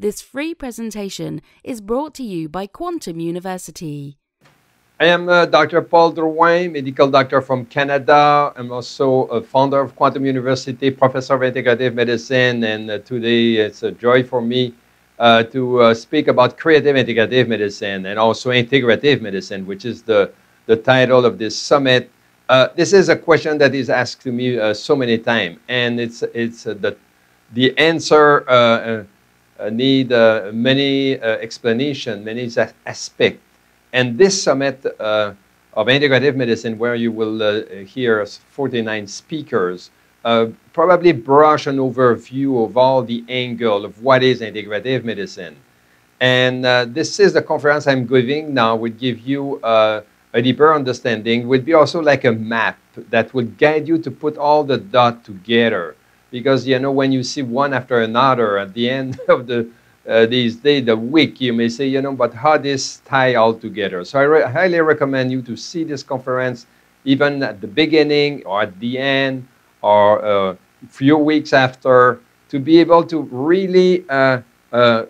This free presentation is brought to you by Quantum University. I am uh, Dr. Paul Drouin, medical doctor from Canada. I'm also a founder of Quantum University, professor of integrative medicine, and uh, today it's a joy for me uh, to uh, speak about creative integrative medicine and also integrative medicine, which is the, the title of this summit. Uh, this is a question that is asked to me uh, so many times, and it's, it's the, the answer need uh, many uh, explanation, many aspects. And this summit of integrative medicine, where you will hear 49 speakers, probably brush an overview of all the angle of what is integrative medicine. And uh, this is the conference I'm giving now would give you uh, a deeper understanding, would be also like a map that would guide you to put all the dots together because you know when you see one after another at the end of the uh, these days, the week, you may say, you know, but how this tie all together? So I re highly recommend you to see this conference even at the beginning or at the end or a uh, few weeks after to be able to really uh, uh,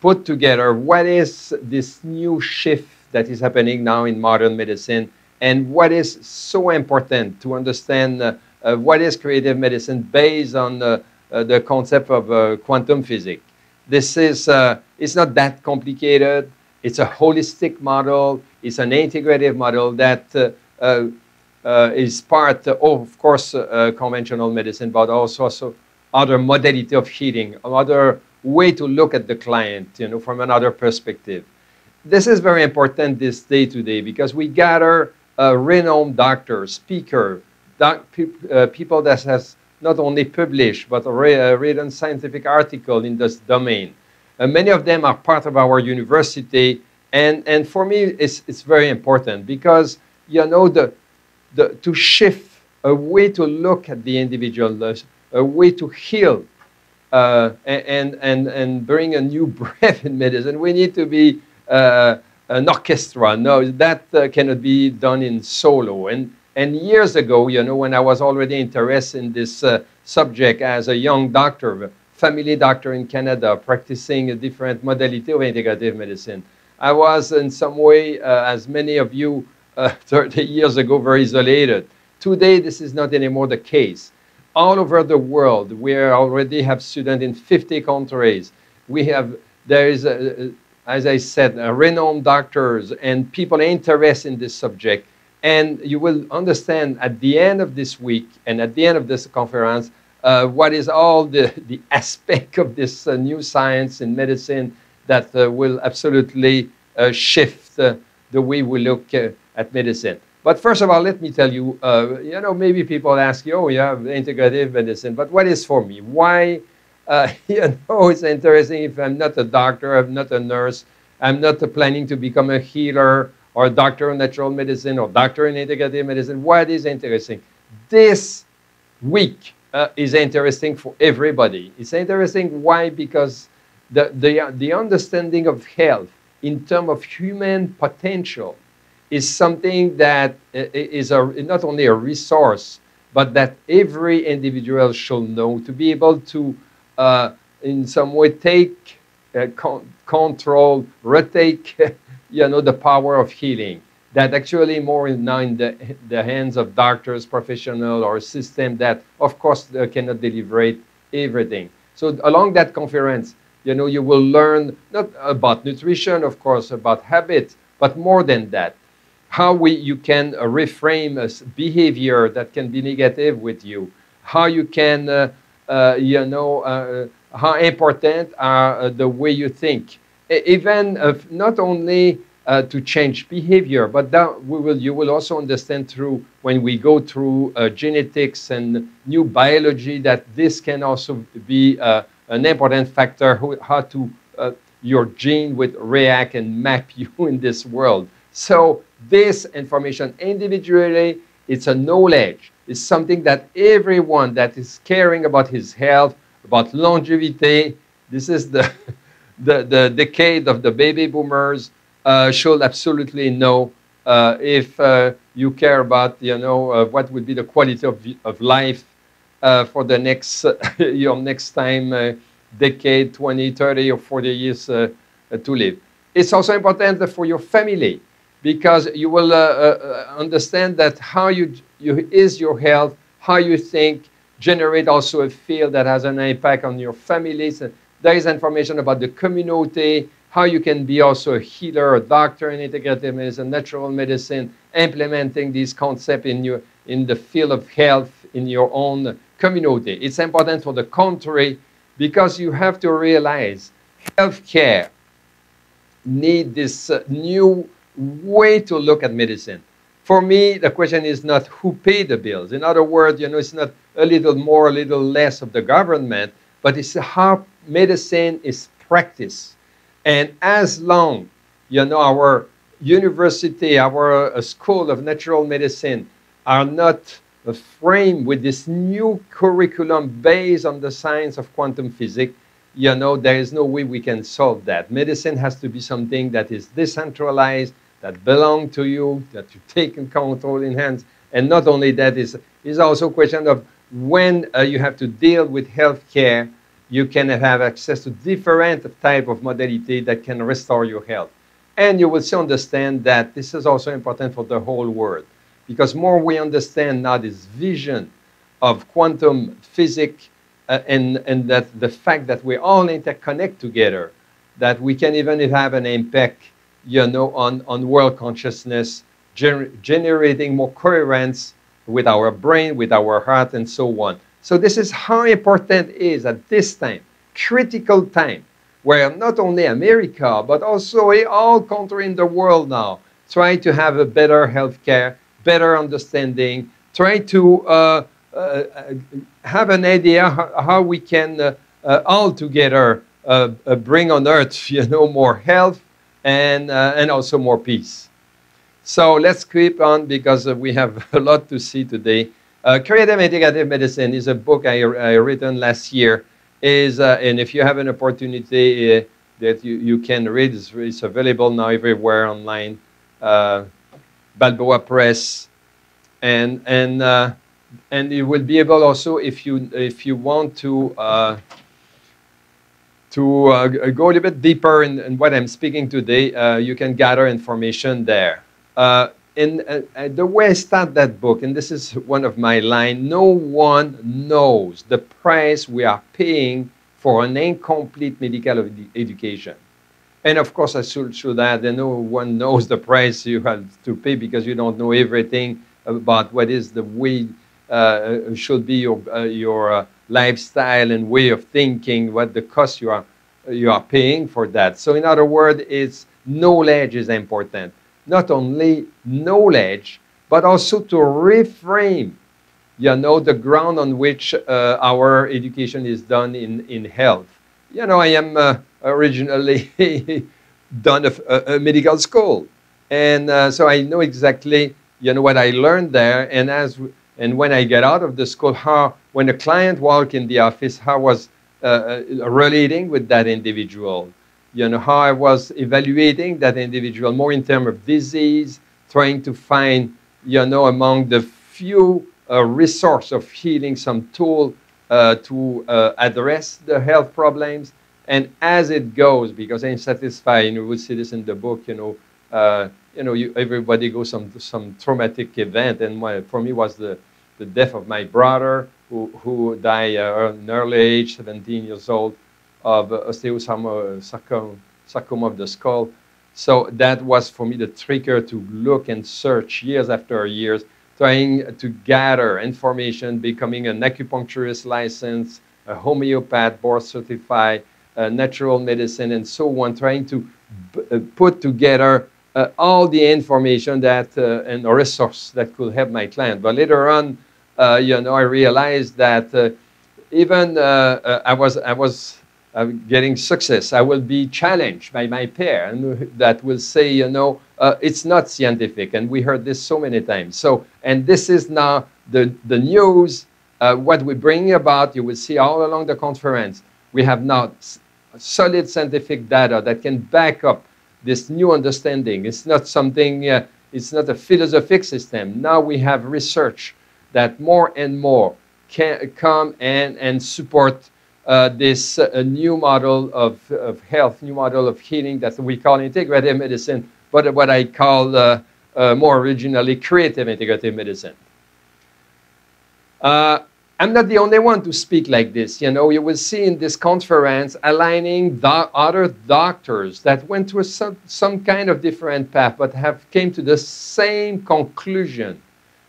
put together what is this new shift that is happening now in modern medicine and what is so important to understand uh, uh, what is creative medicine based on uh, uh, the concept of quantum physics. This is, it's not that complicated. It's a holistic model. It's an integrative model that uh, is part, uh, of course, uh, conventional medicine, but also, also other modality of healing, other way to look at the client, you know, from another perspective. This is very important this day today because we gather renowned doctors, speaker, doc, pe uh, people that has not only published but re uh, written scientific article in this domain. Uh, many of them are part of our university, and, and for me, it's, it's very important because, you know, the, the, to shift a way to look at the individual, a way to heal, uh, and, and, and bring a new breath in medicine. We need to be uh, an orchestra. No, that uh, cannot be done in solo. And, and years ago, you know, when I was already interested in this uh, subject as a young doctor, family doctor in Canada, practicing a different modality of integrative medicine, I was in some way, uh, as many of you uh, 30 years ago, very isolated. Today, this is not anymore the case. All over the world, we already have students in 50 countries. We have, there is, a, as I said, renowned doctors and people interested in this subject and you will understand at the end of this week and at the end of this conference uh, what is all the, the aspect of this uh, new science in medicine that uh, will absolutely uh, shift uh, the way we look uh, at medicine. But first of all, let me tell you, you know, maybe people ask you, oh, yeah, integrative medicine, but what is for me? Why, you know, it's interesting if I'm not a doctor, I'm not a nurse, I'm not planning to become a healer, or doctor in natural medicine or doctor in integrative medicine. What is interesting? This week uh, is interesting for everybody. It's interesting. Why? Because the, the, the understanding of health in terms of human potential is something that uh, a, not only a resource, but that every individual should know to be able to, uh, in some way, take uh, con control, retake you know, the power of healing. That actually more now in the, the hands of doctors, professional, or system that, of course, cannot deliver everything. So along that conference, you know, you will learn not about nutrition, of course, about habits, but more than that, how we, you can uh, reframe a behavior that can be negative with you, how you can, uh, uh, you know, uh, how important are uh, the way you think, even not only uh, to change behavior, but that we will, you will also understand through when we go through uh, genetics and new biology that this can also be uh, an important factor who, how to uh, your gene would react and map you in this world. So this information individually, it's a knowledge. It's something that everyone that is caring about his health, about longevity, this is the the, the decade of the baby boomers uh, should absolutely know uh, if uh, you care about, you know, uh, what would be the quality of, of life uh, for the next, your next time decade, 20, 30, or 40 years uh, uh, to live. It's also important for your family because you will uh, uh, understand that how you, you is your health, how you think, generate also a field that has an impact on your families. There is information about the community, how you can be also a healer, a doctor in integrative medicine, natural medicine, implementing these concepts in, your, in the field of health in your own community. It's important for the country because you have to realize healthcare need this uh, new way to look at medicine. For me, the question is not who pay the bills. In other words, you know, it's not a little more, a little less of the government, but it's how medicine is practiced. And as long, you know, our university, our uh, school of natural medicine are not framed with this new curriculum based on the science of quantum physics, you know, there is no way we can solve that. Medicine has to be something that is decentralized, that belong to you, that you take in control in hands. And not only that, is is also a question of when uh, you have to deal with healthcare, you can have access to different type of modality that can restore your health. And you will still understand that this is also important for the whole world. Because more we understand now this vision of quantum physics uh, and, and that the fact that we all interconnect together, that we can even have an impact you know, on, on world consciousness, gener generating more coherence with our brain, with our heart, and so on. So this is how important it is at this time, critical time, where not only America, but also all countries in the world now try to have a better healthcare, better understanding, try to uh, uh, have an idea how, we can uh, uh all together uh, uh, bring on earth, you know, more health, and, uh, and also more peace. So let's keep on because uh, we have a lot to see today. Uh, Creative Integrative Medicine is a book I, I written last year. Is uh, and if you have an opportunity uh, that you, you can read, it's, it's, available now everywhere online. Uh, Balboa Press, and and and you will be able also if you if you want to to uh, go a little bit deeper in, in what I'm speaking today, uh, you can gather information there. Uh, in uh, uh, the way I start that book, and this is one of my lines, no one knows the price we are paying for an incomplete medical ed education. And of course, I should, should that no one knows the price you have to pay because you don't know everything about what is the way uh, should be your, your lifestyle and way of thinking, what the cost you are, you are paying for that. So in other words, it's knowledge is important. Not only knowledge, but also to reframe, you know, the ground on which uh, our education is done in, in health. You know, I am uh, originally done a, a, medical school. And uh, so I know exactly, you know, what I learned there. And as and when I get out of the school, how when a client walk in the office, how was uh, uh, relating with that individual, you know, how I was evaluating that individual more in terms of disease, trying to find, you know, among the few uh, resource of healing, some tool uh, to uh, address the health problems. And as it goes, because I'm satisfied, you will see this in the book, you know, uh, you know, you, everybody goes some some traumatic event, and my, for me was the the death of my brother, who, who died uh, at an early age, 17 years old, of osteosarcoma sarcoma of the skull. So that was for me the trigger to look and search years after years, trying to gather information, becoming an acupuncturist license, a homeopath, board certified, uh, natural medicine, and so on, trying to uh, put together uh, all the information that uh, and a resource that could help my client. But later on, uh, you know, I realized that uh, even uh, I was, I was getting success, I will be challenged by my peer and that will say, you know, it's not scientific. And we heard this so many times. So, and this is now the, the news, what we bring about, you will see all along the conference. We have now solid scientific data that can back up this new understanding. It's not something, uh, it's not a philosophic system. Now we have research that more and more can come and, and support uh, this uh, new model of, of health, new model of healing that we call integrative medicine, but what I call uh, uh, more originally creative integrative medicine. Uh, I'm not the only one to speak like this. You know, you will see in this conference aligning other doctors that went through some, some kind of different path, but have came to the same conclusion.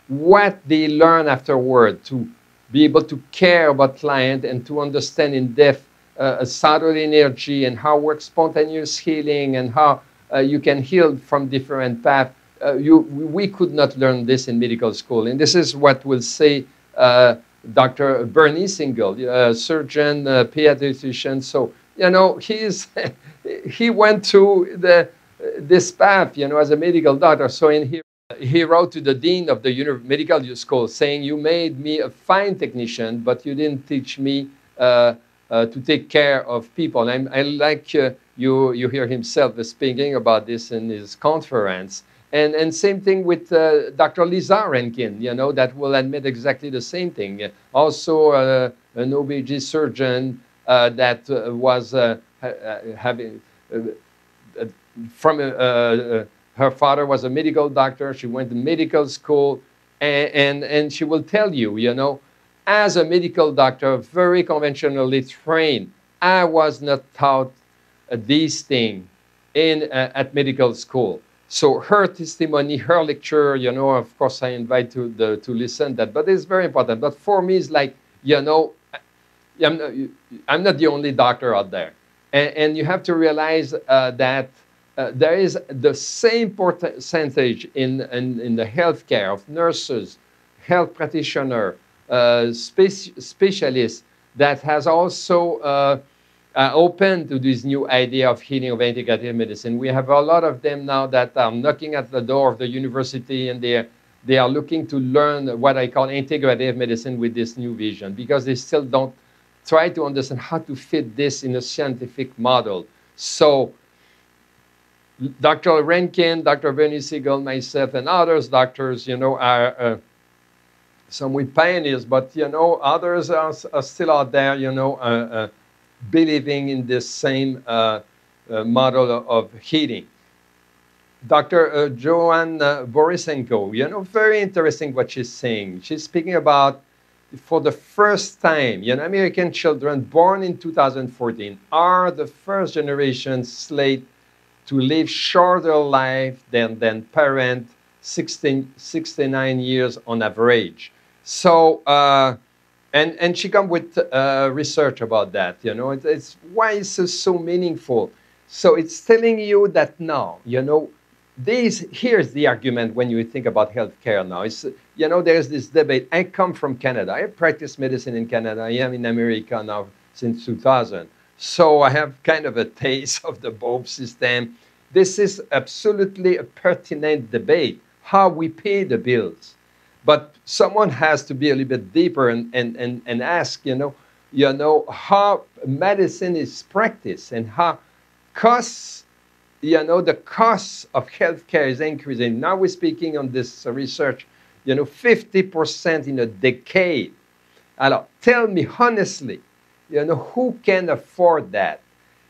What they learn afterward to be able to care about client and to understand in depth uh, subtle energy and how works spontaneous healing and how uh, you can heal from different paths. Uh, you, we could not learn this in medical school. And this is what will say uh, Dr. Bernie Siegel, a surgeon, a pediatrician. So, you know, he's, he went to the, this path, you know, as a medical doctor. So in here, he wrote to the dean of the medical school saying, You made me a fine technician, but you didn't teach me uh, uh, to take care of people. And I, like uh, you, you hear himself speaking about this in his conference. And, and same thing with uh, Dr. Lissa Rankin, you know, that will admit exactly the same thing. Also, uh, an OBG surgeon uh, that was having from her father was a medical doctor. She went to medical school, and, and, and she will tell you, you know, as a medical doctor, very conventionally trained, I was not taught uh, these things in, uh, at medical school. So her testimony, her lecture, you know, of course I invite to, the, to listen that, but it's very important. But for me, it's like, you know, I'm not, I'm not the only doctor out there. And, and you have to realize uh, that uh, there is the same percentage in, in, in the healthcare of nurses, health practitioner, uh, spe specialists that has also uh, uh, open to this new idea of healing of integrative medicine. We have a lot of them now that are knocking at the door of the university and they they are looking to learn what I call integrative medicine with this new vision because they still don't try to understand how to fit this in a scientific model. So Dr. Rankin, Dr. Bernie Siegel, myself, and others doctors, you know, are uh, some with pioneers, but, you know, others are, are still out there, you know, uh, uh, believing in this same uh, uh, model of, healing. Dr. Uh, Joanne Borysenko, you know, very interesting what she's saying. She's speaking about for the first time, you know, American children born in 2014 are the first generation slate to live shorter life than, than parent 16, 69 years on average. So, uh, and, and she come with uh, research about that, you know, it, it's why is this so meaningful? So it's telling you that now, you know, this, here's the argument when you think about healthcare now. It's, you know, there's this debate. I come from Canada. I practice medicine in Canada. I am in America now since 2000. So I have kind of a taste of the Bob system. This is absolutely a pertinent debate, how we pay the bills. But someone has to be a little bit deeper and, and, and, and ask, you know, you know, how medicine is practiced and how costs, you know, the costs of healthcare is increasing. Now we're speaking on this research, you know, 50% in a decade. Alors, tell me honestly, you know, who can afford that?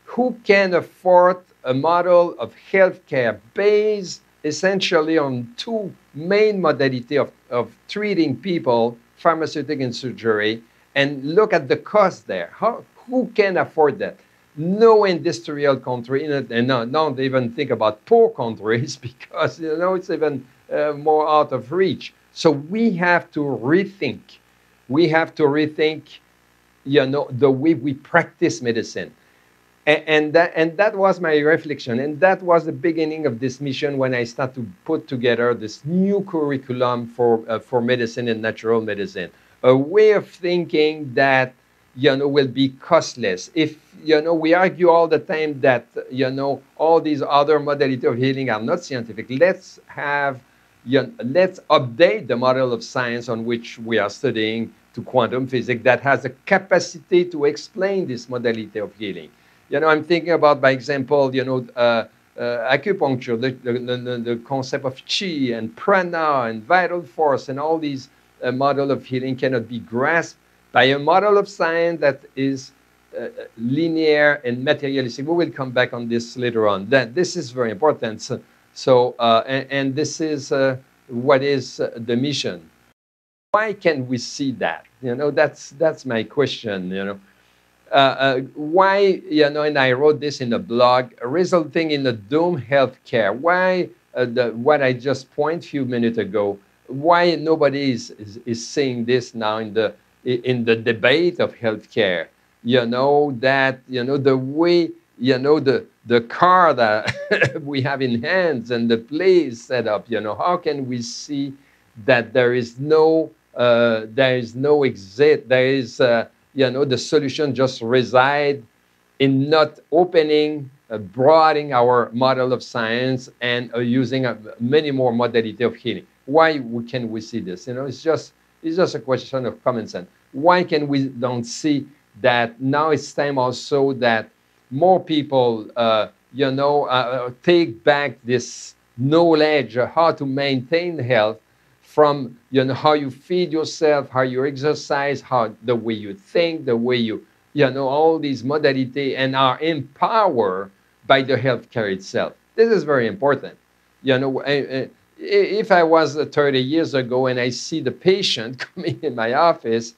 Who can afford a model of healthcare based essentially on two main modalities of, of treating people, pharmaceutical and surgery, and look at the cost there. How, who can afford that? No industrial country, and don't even think about poor countries because you know it's even uh, more out of reach. So we have to rethink. We have to rethink you know, the way we practice medicine. And, and, that, and that was my reflection. And that was the beginning of this mission when I started to put together this new curriculum for, uh, for medicine and natural medicine. A way of thinking that, you know, will be costless. If, you know, we argue all the time that, you know, all these other modalities of healing are not scientific. Let's have, you know, let's update the model of science on which we are studying to quantum physics that has the capacity to explain this modality of healing. You know, I'm thinking about, by example, you know, uh, uh, acupuncture, the, the, the, concept of chi and prana and vital force and all these uh, model of healing cannot be grasped by a model of science that is uh, linear and materialistic. We will come back on this later on. That this is very important. So, so uh, and, and, this is uh, what is uh, the mission. Why can we see that? You know, that's that's my question. You know, uh, uh, why you know? And I wrote this in a blog, resulting in a doom healthcare. Why the, what I just point few minutes ago? Why nobody is, is, is saying this now in the in the debate of healthcare? you know, that, you know, the way, you know, the, the car that we have in hands and the place set up, you know, how can we see that there is no, uh, there is no exit, there is, uh, you know, the solution just reside in not opening, uh, broadening our model of science and uh, using uh, many more modality of healing. Why can we see this? You know, it's just, it's just a question of common sense. Why can we don't see that now it's time also that more people, uh, you know, take back this knowledge of how to maintain health from, you know, how you feed yourself, how you exercise, how the way you think, the way you, you know, all these modalities and are empowered by the healthcare itself. This is very important. You know, if I was uh, 30 years ago and I see the patient coming in my office,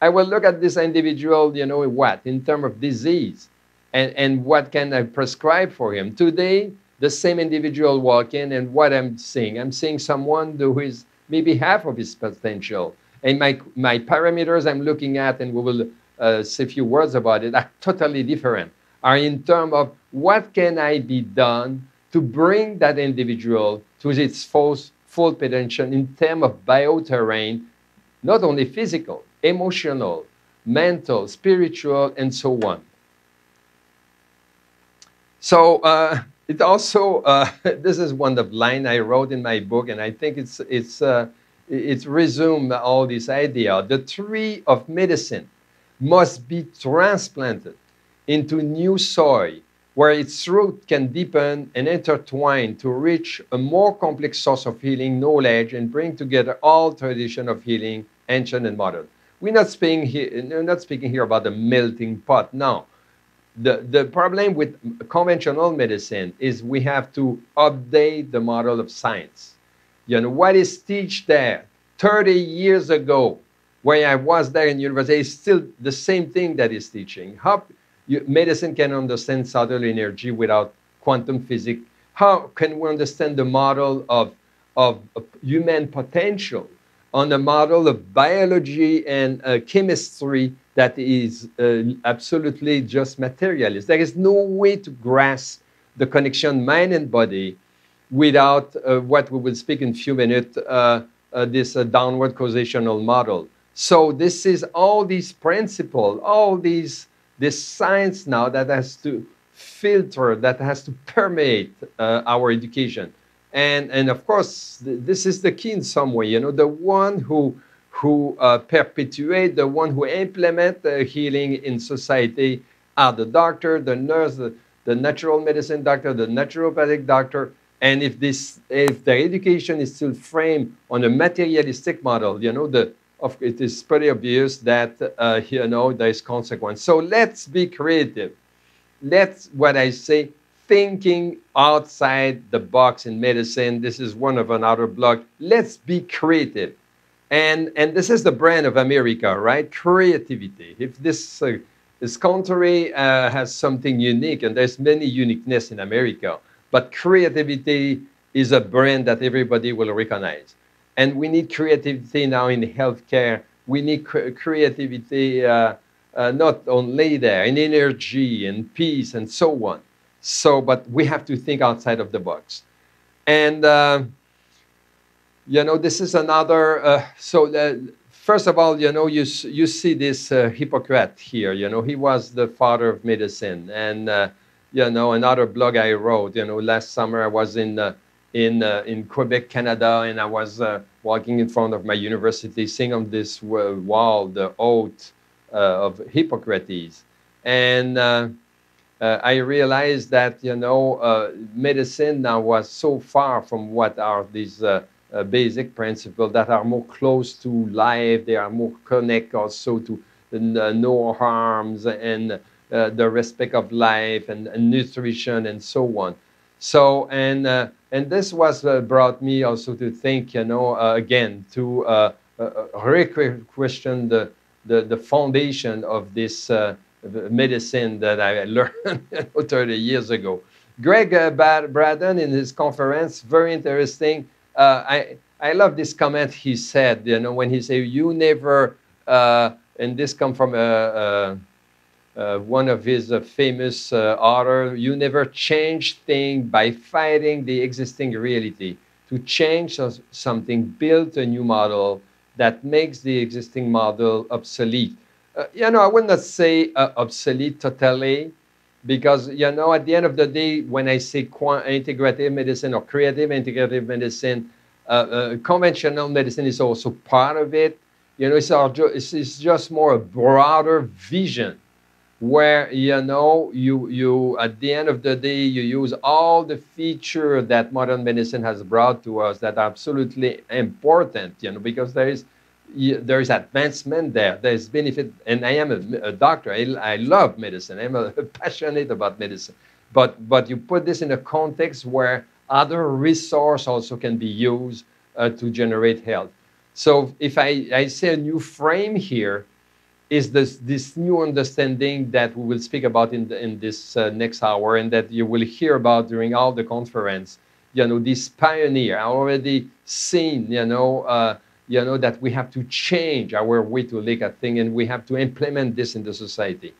I will look at this individual, you know, what, in terms of disease, and, and what can I prescribe for him. Today, the same individual walk in, and what I'm seeing, I'm seeing someone who is maybe half of his potential. And my, my parameters I'm looking at, and we will uh, say a few words about it, are totally different, are in terms of what can I be done to bring that individual to its full, full potential in terms of bioterrain, not only physical, emotional, mental, spiritual, and so on. So uh, it also, uh, this is one of the line I wrote in my book, and I think it's, it's, uh, it's resumed all this idea. The tree of medicine must be transplanted into new soil where its root can deepen and intertwine to reach a more complex source of healing knowledge and bring together all tradition of healing, ancient and modern. We're not speaking here, not speaking here about the melting pot. No. The, the problem with conventional medicine is we have to update the model of science. You know, what is teach there 30 years ago, when I was there in university, is still the same thing that is teaching. How you, medicine can understand subtle energy without quantum physics. How can we understand the model of, of, of human potential on the model of biology and uh, chemistry that is uh, absolutely just materialist. There is no way to grasp the connection mind and body without uh, what we will speak in a few minutes, uh, uh, this uh, downward causational model. So this is all these principles, all these this science now that has to filter, that has to permeate our education and and of course th this is the key in some way you know the one who who uh, perpetuate the one who implement the healing in society are the doctor the nurse the, the natural medicine doctor the naturopathic doctor and if this if their education is still framed on a materialistic model you know the of, it is pretty obvious that uh, you know there is consequence so let's be creative let's what i say thinking outside the box in medicine. This is one of another blog. Let's be creative. And, and this is the brand of America, right? Creativity. If this, uh, this country uh, has something unique, and there's many uniqueness in America, but creativity is a brand that everybody will recognize. And we need creativity now in healthcare. We need cre creativity uh, uh not only there, in energy and peace and so on. So, but we have to think outside of the box. And, uh, you know, this is another, uh, so uh, first of all, you know, you, you see this uh, Hippocrates here, you know, he was the father of medicine. And, uh, you know, another blog I wrote, you know, last summer I was in, uh, in, uh, in Quebec, Canada, and I was walking in front of my university, seeing on this wall the oath of Hippocrates. And uh, I realized that you know uh, medicine now was so far from what are these uh, uh basic principles that are more close to life. They are more connected also to no harms and uh, the respect of life and, and, nutrition and so on. So, and, uh, and this was uh, brought me also to think, you know, again, to uh, question the, the, the foundation of this medicine that I learned 30 years ago. Gregg uh, Braden in his conference, very interesting. Uh, I, I love this comment he said, you know, when he said, you never, uh, and this come from a, uh, one of his uh, famous uh, author, you never change things by fighting the existing reality. To change something, build a new model that makes the existing model obsolete. Uh, you know, I would not say uh, obsolete totally, because you know, at the end of the day, when I say integrative medicine or creative integrative medicine, uh, conventional medicine is also part of it. You know, it's, our, it's, it's just more a broader vision where you know you you at the end of the day you use all the feature that modern medicine has brought to us that are absolutely important you know because there is there is advancement there. There is benefit and i am a, a doctor. I, I love medicine. I'm a, passionate about medicine. But but you put this in a context where other resource also can be used uh, to generate health. So if I, I say a new frame here is this, this new understanding that we will speak about in, the, in this uh, next hour and that you will hear about during all the conference. You know, this pioneer, I already seen, you know, uh, you know, that we have to change our way to look at things and we have to implement this in the society.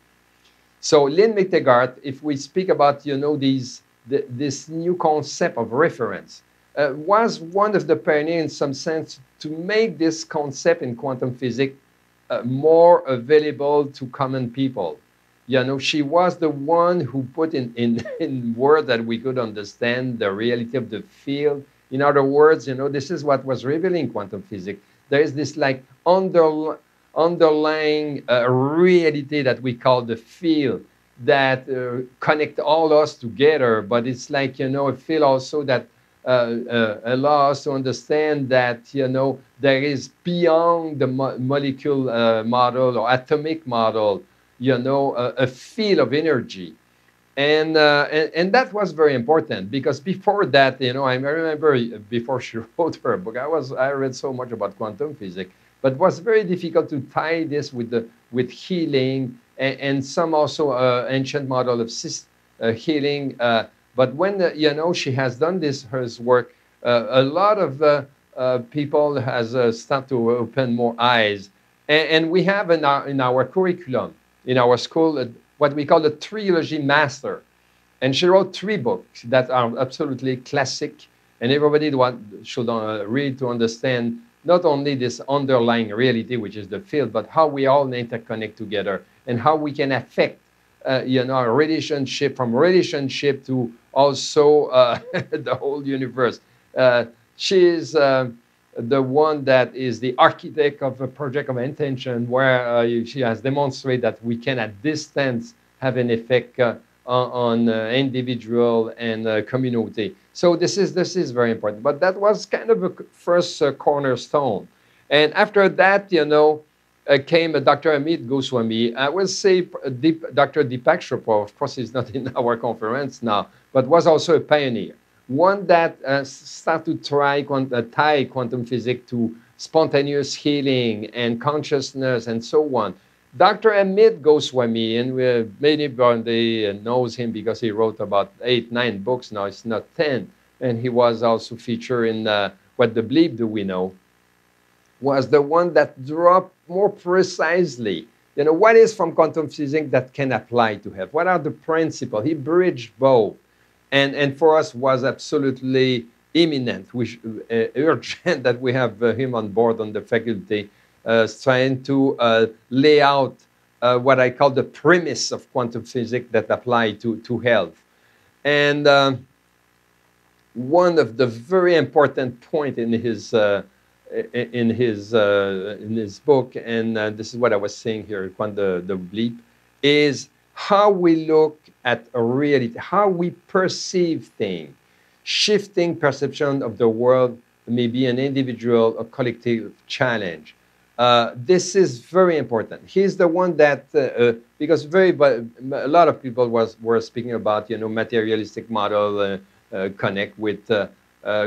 So Lynne McTaggart, if we speak about, you know, these, the, this new concept of reference, uh, was one of the pioneers in some sense to make this concept in quantum physics uh, more available to common people. You know, she was the one who put in, in, in words that we could understand the reality of the field. In other words, you know, this is what was revealing quantum physics. There is this like under, underlying uh, reality that we call the field that uh, connect all us together. But it's like, you know, a field also that uh, uh, allow us to understand that you know there is beyond the mo molecule uh, model or atomic model, you know, a, a field of energy. And, uh, and, that was very important because before that, you know, I remember before she wrote her book, I was I read so much about quantum physics, but was very difficult to tie this with the with healing and, and some also uh, ancient model of uh, healing but when uh, you know she has done this her work, uh, a lot of uh, uh people has uh, started to open more eyes, and, and, we have in our in our curriculum in our school uh, what we call the trilogy master, and she wrote three books that are absolutely classic, and everybody should read to understand not only this underlying reality, which is the field, but how we all interconnect together and how we can affect uh, you know, a relationship from relationship to also uh, the whole universe. Uh, she is uh, the one that is the architect of a project of intention, where uh, she has demonstrated that we can, at distance, have an effect uh, on, on individual and community. So this is this is very important. But that was kind of a first cornerstone. And after that, you know, uh, came Dr. Amit Goswami. I will say Deep, Dr. Deepak Chopra, of course, he's not in our conference now, but was also a pioneer. One that uh, started to try quant- uh, tie quantum physics to spontaneous healing and consciousness and so on. Dr. Amit Goswami, and we, many everybody knows him because he wrote about eight, nine books now, it's not 10. And he was also featured in uh, What the Bleep Do We Know? was the one that dropped more precisely. You know, what is from quantum physics that can apply to health? What are the principles? He bridged both. And, and for us was absolutely imminent, which, uh, urgent that we have uh, him on board on the faculty, uh, trying to uh, lay out uh, what I call the premise of quantum physics that apply to, to health. And um, one of the very important point in his uh, in his in his book, and this is what I was saying here, the the bleep, is how we look at a reality, how we perceive things, shifting perception of the world may be an individual or collective challenge. Uh, Uh, this is very important. He's the one that, uh, uh because very, but a lot of people was were speaking about, you know, materialistic model uh, uh, connect with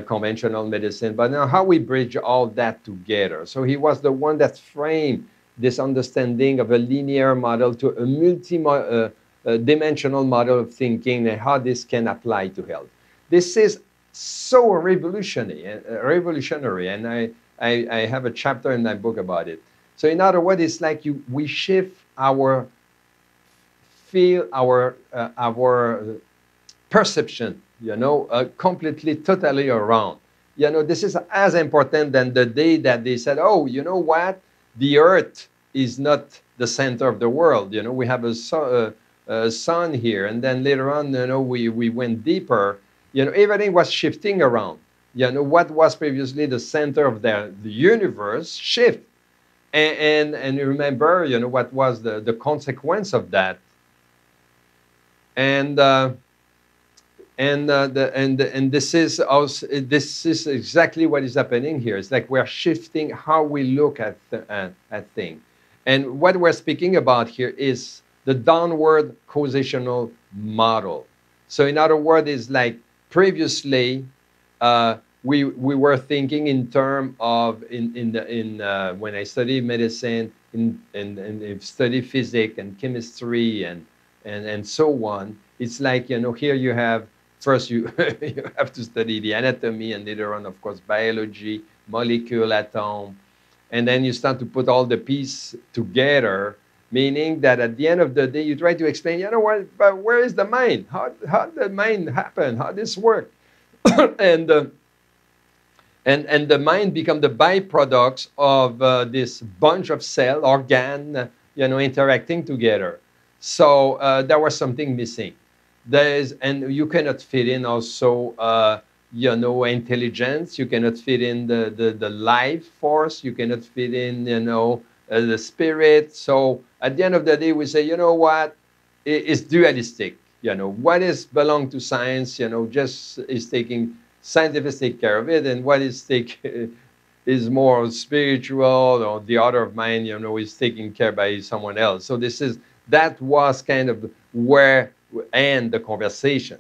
conventional medicine, but now how we bridge all that together. So he was the one that framed this understanding of a linear model to a multi-dimensional model of thinking and how this can apply to health. This is so revolutionary, revolutionary, and I I, I have a chapter in my book about it. So in other words, it's like you we shift our feel our uh, our perception, you know, uh, completely, totally around. You know, this is as important than the day that they said, oh, you know what, the Earth is not the center of the world. You know, we have a, a, a sun here, and then later on, you know, we we went deeper. You know, everything was shifting around you know, what was previously the center of the, the universe shift. And, and, and you remember, you know, what was the, the consequence of that. And, uh, and, uh, the, and, and this, is also, this is exactly what is happening here. It's like we're shifting how we look at, at, at things. And what we're speaking about here is the downward causational model. So in other words, it's like previously uh, we we were thinking in terms of in in the, in uh, when I studied medicine in and and study physics and chemistry and and and so on. It's like you know here you have first you you have to study the anatomy and later on of course biology, molecule, atom, and then you start to put all the pieces together. Meaning that at the end of the day, you try to explain, you know what, but where is the mind? How how the mind happen? How this work? and uh, and, and the mind become the byproducts of uh, this bunch of cell organ you know interacting together so uh, there was something missing there is and you cannot fit in also uh, you know intelligence. You cannot fit in the, the, the life force. You cannot fit in you know uh, the spirit. So at the end of the day we say you know what? It, it's dualistic you know. What is belong to science you know just is taking scientists take care of it, and what is take is more spiritual, or the other of mine, you know, is taken care by someone else. So this is that was kind of where end the conversation.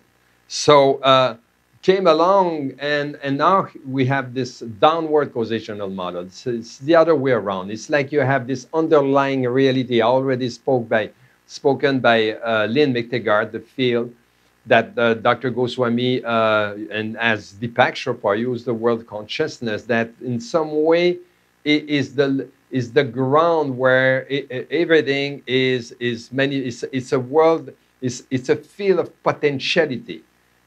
So uh, came along, and and now we have this downward causational model. It's, it's the other way around. It's like you have this underlying reality. Already spoke by spoken by uh, Lynne McTaggart, the field that uh, Dr. Goswami uh, and as Deepak Chopra use the word consciousness, that in some way is the is the ground where it, everything is is many. It's, it's a world. It's, it's a field of potentiality,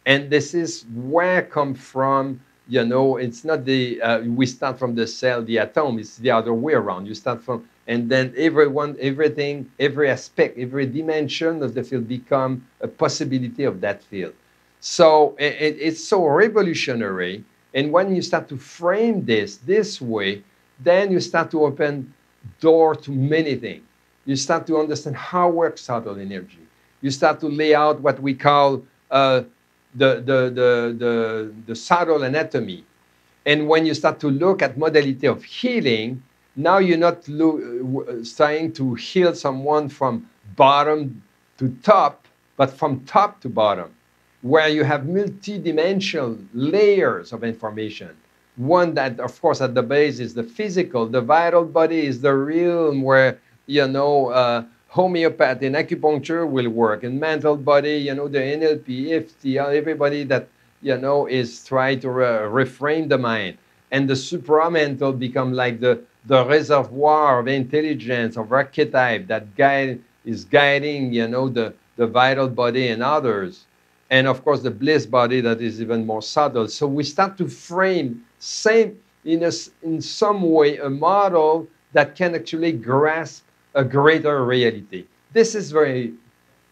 and this is where come from. You know, it's not the uh, we start from the cell, the atom. It's the other way around. You start from and then everyone, everything, every aspect, every dimension of the field become a possibility of that field. So it, it's so revolutionary. And when you start to frame this this way, then you start to open door to many things. You start to understand how works subtle energy. You start to lay out what we call uh, the, the, the, the, the subtle anatomy. And when you start to look at modality of healing, now you're not lo- uh, trying to heal someone from bottom to top, but from top to bottom, where you have multi-dimensional layers of information. One that, of course, at the base is the physical. The vital body is the realm where, you know, uh, homeopathy and acupuncture will work. And mental body, you know, the NLP, EFT, everybody that, you know, is trying to re- reframe the mind. And the supramental become like the the reservoir of intelligence, of archetype that guide, is guiding, you know, the, the vital body and others. And of course, the bliss body that is even more subtle. So we start to frame same in, a, in some way a model that can actually grasp a greater reality. This is very,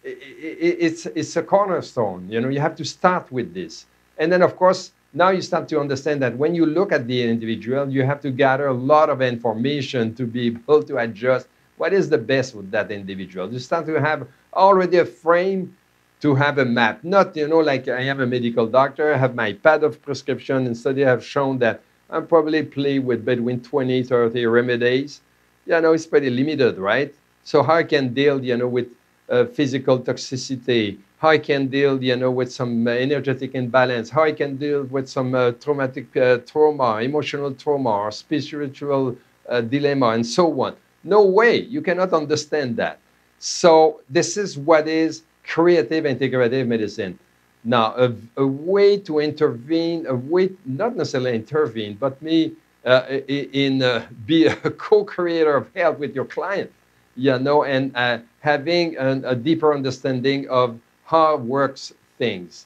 it's, it's a cornerstone. You know, you have to start with this. And then, of course, now you start to understand that when you look at the individual, you have to gather a lot of information to be able to adjust what is the best with that individual. You start to have already a frame to have a map. Not, you know, like I am a medical doctor, I have my pad of prescription, and studies have shown that I probably play with between 20, 30 remedies. You know, it's pretty limited, right? So how I can deal, you know, with uh, physical toxicity, how I can deal, you know, with some uh, energetic imbalance, how I can deal with some uh, traumatic uh, trauma, emotional trauma, or spiritual uh, dilemma, and so on. No way, you cannot understand that. So this is what is creative integrative medicine. Now, a, a way to intervene, a way not necessarily intervene, but me in uh, be a co-creator of health with your client, you know, and uh, having an, a deeper understanding of how works things.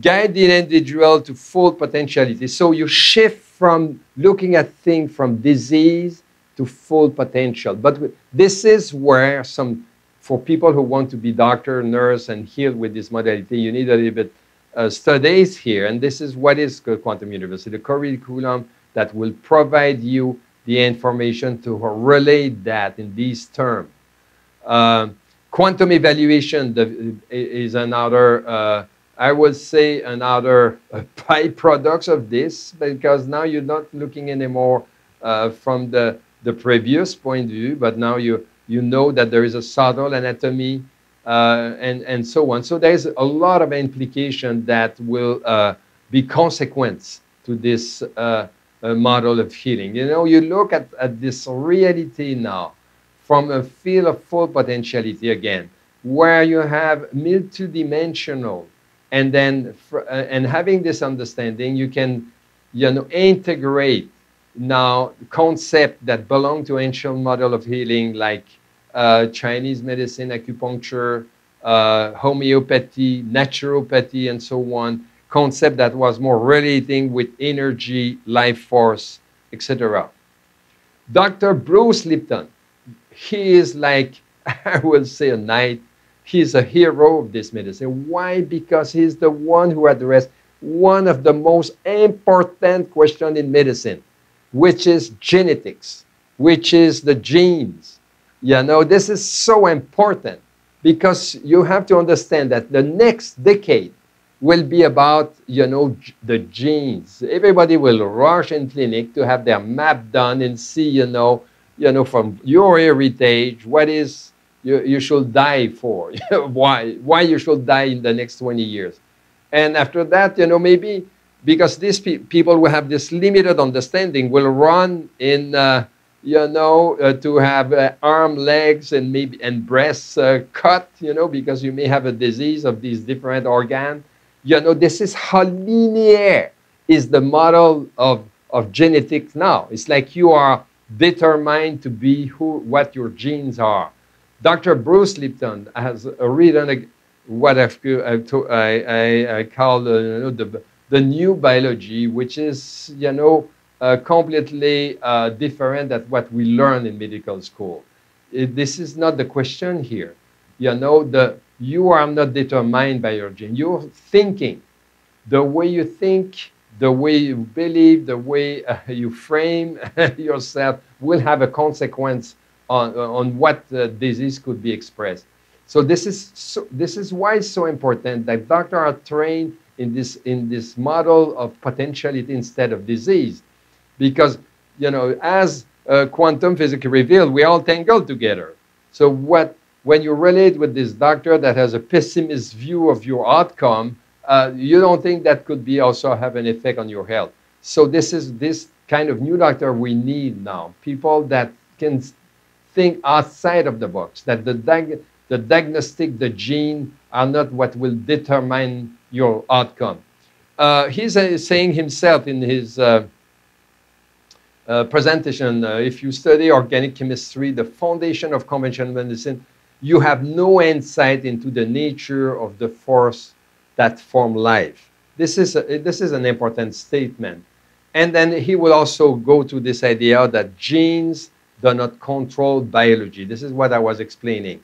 Guide the individual to full potentiality. So you shift from looking at things from disease to full potential. But this is where some, for people who want to be doctor, nurse, and heal with this modality, you need a little bit uh, studies here. And this is what is Quantum University, the curriculum that will provide you the information to relate that in these terms. Uh, Quantum evaluation is another, uh, I would say, another uh, byproduct of this because now you're not looking anymore uh, from the, the previous point of view, but now you, you know that there is a subtle anatomy uh, and, and so on. So there's a lot of implication that will uh, be consequence to this model of healing. You know, you look at, at this reality now from a field of full potentiality again, where you have multidimensional, and then uh, and having this understanding, you can you know integrate now concept that belong to ancient model of healing like uh, Chinese medicine, acupuncture, uh, homeopathy, naturopathy, and so on. Concept that was more relating with energy, life force, etc. Dr. Bruce Lipton he is like, I will say, a knight. He's a hero of this medicine. Why? Because he's the one who addressed one of the most important questions in medicine, which is genetics, which is the genes. You know, this is so important because you have to understand that the next decade will be about, you know, the genes. Everybody will rush in clinic to have their map done and see, you know, you know, from your heritage, what is you, you should die for, why, why you should die in the next 20 years. And after that, you know, maybe because these pe people will have this limited understanding, will run in, uh, you know, uh, to have uh, arm, legs, and maybe and breasts uh, cut, you know, because you may have a disease of these different organs. You know, this is how linear is the model of, of genetics now. It's like you are determined to be who, what your genes are. Dr. Bruce Lipton has written what I, I, I call uh, you know, the, the new biology, which is, you know, uh, completely uh, different than what we learn in medical school. It, this is not the question here. You know, the, you are not determined by your gene. You're thinking. The way you think the way you believe, the way uh, you frame yourself will have a consequence on, on what uh, disease could be expressed. So this is, so, this is why it's so important that doctors are trained in this, in this model of potentiality instead of disease. Because, you know, as uh, quantum physics revealed, we all tangle together. So what, when you relate with this doctor that has a pessimist view of your outcome, uh, you don't think that could be also have an effect on your health. So this is this kind of new doctor we need now. People that can think outside of the box, that the, diag the diagnostic, the gene are not what will determine your outcome. Uh, he's uh, saying himself in his uh, uh presentation, uh, if you study organic chemistry, the foundation of conventional medicine, you have no insight into the nature of the force that form life. This is, a, this is an important statement. And then he will also go to this idea that genes do not control biology. This is what I was explaining.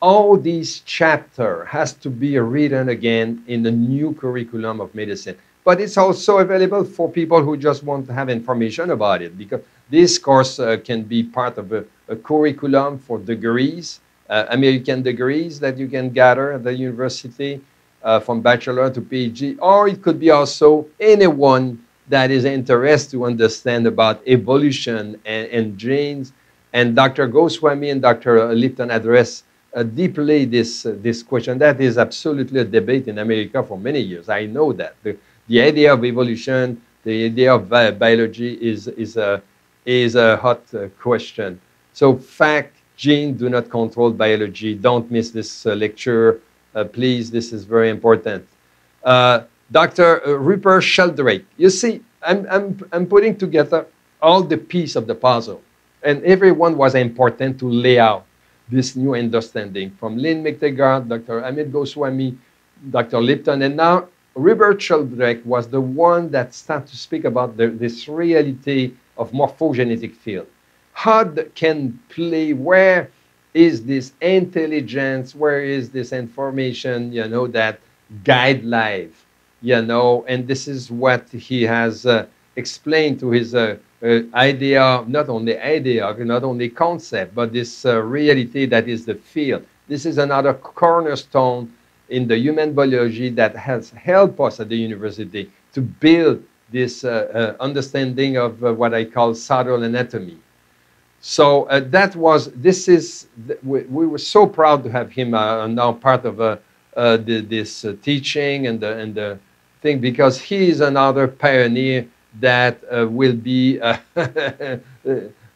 All these chapter has to be written again in the new curriculum of medicine. But it's also available for people who just want to have information about it because this course uh, can be part of a, a curriculum for degrees, American degrees that you can gather at the university uh, from bachelor to PhD, or it could be also anyone that is interested to understand about evolution and, and genes And Dr. Goswami and Dr. Lipton address uh, deeply this, uh, this question. That is absolutely a debate in America for many years. I know that. The, the idea of evolution, the idea of bi biology is, is, a, is a hot uh, question. So fact, genes do not control biology. Don't miss this uh, lecture. Uh, please, this is very important. Uh, Dr. Rupert Sheldrake, you see, I'm, I'm, I'm putting together all the pieces of the puzzle. And everyone was important to lay out this new understanding from Lynne McTaggart, Dr. Amit Goswami, Dr. Lipton, and now Rupert Sheldrake was the one that started to speak about the, this reality of morphogenetic field. How can play, where is this intelligence, where is this information, you know, that guide life, you know, and this is what he has uh, explained to his uh, uh, idea, not only idea, not only concept, but this uh, reality that is the field. This is another cornerstone in the human biology that has helped us at the university to build this uh, uh understanding of what I call subtle anatomy. So uh, that was, this is, we, we, were so proud to have him now part of the, this teaching and the, and the thing because he is another pioneer that uh, will be uh,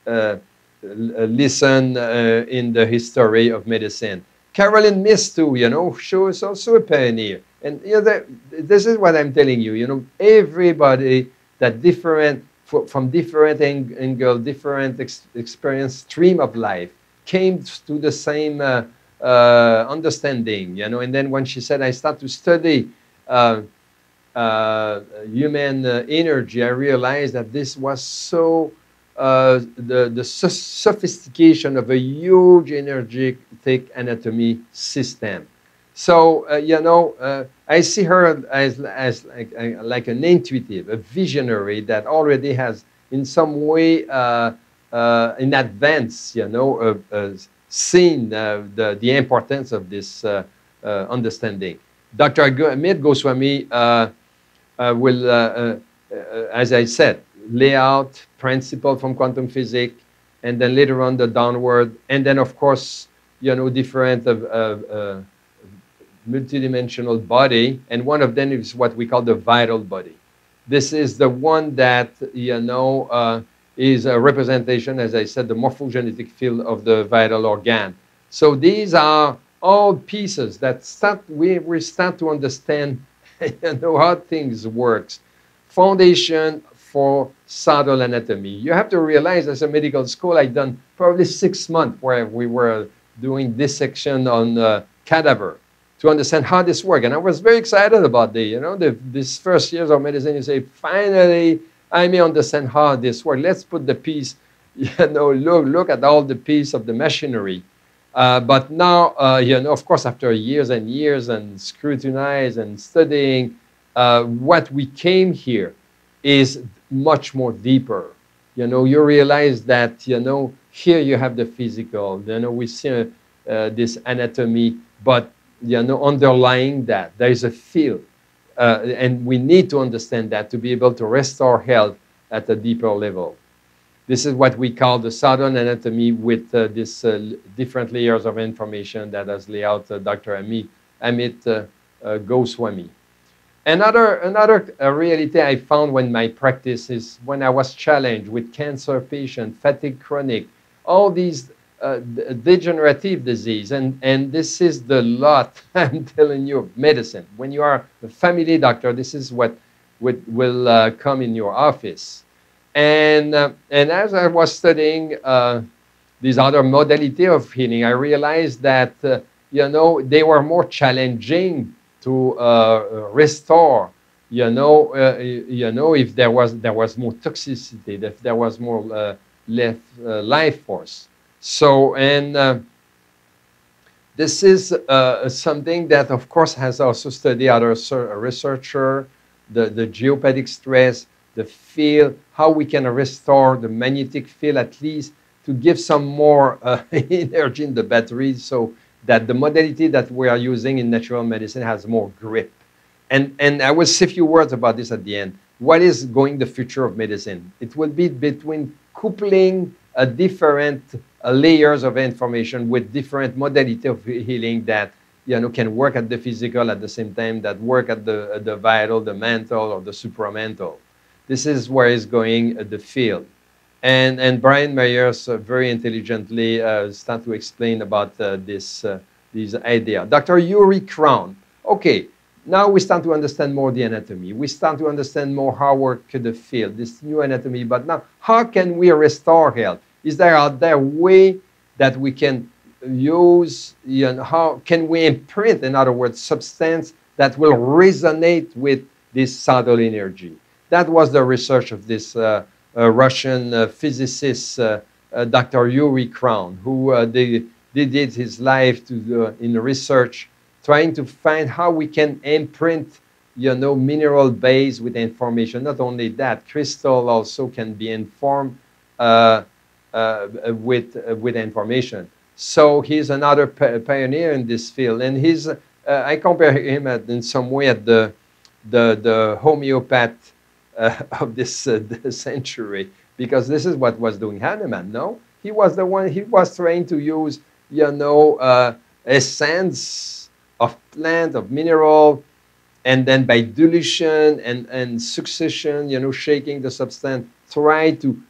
uh, listen in the history of medicine. Caroline Myss too, you know, she was also a pioneer. And you know, that, this is what I'm telling you. You know, everybody that different from different angle, different ex experience, stream of life, came to the same uh, uh, understanding. You know, and then when she said, I start to study uh, uh, human uh, energy, I realized that this was so uh, the, the sophistication of a huge energetic anatomy system. So, you know, I see her as, as like, uh, like, an intuitive, a visionary that already has in some way in advance, you know, seen the, the importance of this understanding. Dr. Amit Goswami uh, will, uh, uh, as I said, lay out principle from quantum physics, and then later on the downward, and then of course, you know, different of uh, multidimensional body, and one of them is what we call the vital body. This is the one that, you know, uh, is a representation, as I said, the morphogenetic field of the vital organ. So these are all pieces that start, we, we start to understand you know how things works. Foundation for subtle anatomy. You have to realize as a medical school, I done probably six months where we were doing dissection on uh, cadaver to understand how this works. And I was very excited about the, you know, the, this first years of medicine, you say, finally, I may understand how this works. Let's put the piece, you know, look, look at all the piece of the machinery uh, but now, uh, you know, of course, after years and years and scrutinize and studying, uh, what we came here is much more deeper. You know, you realize that, you know, here you have the physical, you know, we see uh, this anatomy, but, you know, underlying that, there is a field. Uh, and we need to understand that to be able to restore health at a deeper level. This is what we call the subtle anatomy with uh, these uh, different layers of information that has laid out uh, Dr. Amit, Amit uh, uh, Goswami. Another, another reality I found when my practice is when I was challenged with cancer patient, fatigue chronic, all these degenerative disease. And, and this is the lot, I'm telling you, of medicine. When you are a family doctor, this is what, what will come in your office. And, uh, and as I was studying uh, these other modality of healing, I realized that, uh, you know, they were more challenging to uh, restore, you know, uh, you know, if there was, there was more toxicity, if there was more uh, left, life force. So, and this is something that, of course, has also studied other researcher, the, the geopathic stress, the field, how we can restore the magnetic field at least to give some more uh, energy in the batteries so that the modality that we are using in natural medicine has more grip. And, and I will say a few words about this at the end. What is going the future of medicine? It will be between coupling a different uh, layers of information with different modality of healing that you know can work at the physical at the same time that work at the the vital, the mental, or the supramental. This is where is going uh, the field. And, and Brian Myers uh, very intelligently uh, start to explain about uh, this, uh, this idea. Dr. Yury Kronn, okay, now we start to understand more the anatomy. We start to understand more how work the field, this new anatomy. But now, how can we restore health? Is there there way that we can use, you know, how can we imprint, in other words, substance that will resonate with this subtle energy? That was the research of this uh, Russian uh, physicist, uh, uh, Dr. Yury Kronn, who did his life to in research, trying to find how we can imprint you know, mineral base with information. Not only that, crystal also can be informed uh, uh, with, uh, with information. So he's another pioneer in this field. And he's, I compare him at, in some way at the, the, the homeopath uh, of this, uh, this century because this is what was doing Hahnemann. No, he was the one. He was trying to use, you know, uh, essence of plant of mineral, and then by dilution and and succussion, you know, shaking the substance, try to